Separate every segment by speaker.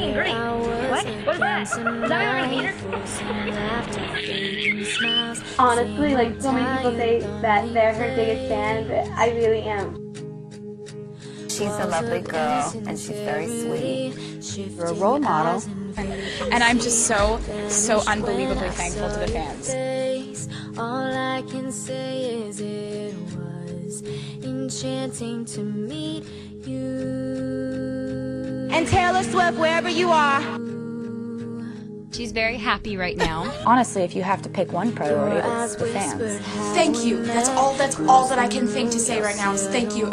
Speaker 1: Me and Green. What? What is that? Is that why we're gonna meet her?
Speaker 2: Honestly, like so many people say that they're her biggest fan, but I really am.
Speaker 3: She's a lovely girl and she's very sweet.
Speaker 4: You're a role model.
Speaker 5: And I'm just so, so unbelievably thankful to the fans.
Speaker 6: All I can say is it was enchanting to meet you.
Speaker 4: And Taylor Swift, wherever you are.
Speaker 7: She's very happy right now.
Speaker 5: Honestly, if you have to pick one priority, it's the fans.
Speaker 8: Thank you. That's all. That's all that I can think to say right now is thank you.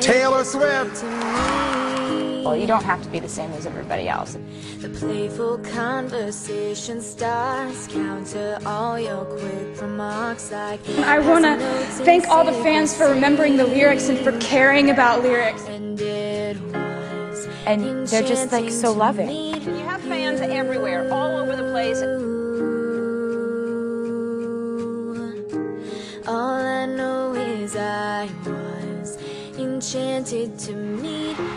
Speaker 9: Taylor Swift.
Speaker 5: Well, you don't have to be the same as everybody else.
Speaker 6: The playful conversation starts. Counter all your quick remarks like.
Speaker 5: I want to thank all the fans for remembering the lyrics and for caring about lyrics.
Speaker 6: And it was
Speaker 5: And they're just like so loving.
Speaker 4: You have fans everywhere, all over the place.
Speaker 6: All I know is I was enchanted to meet you.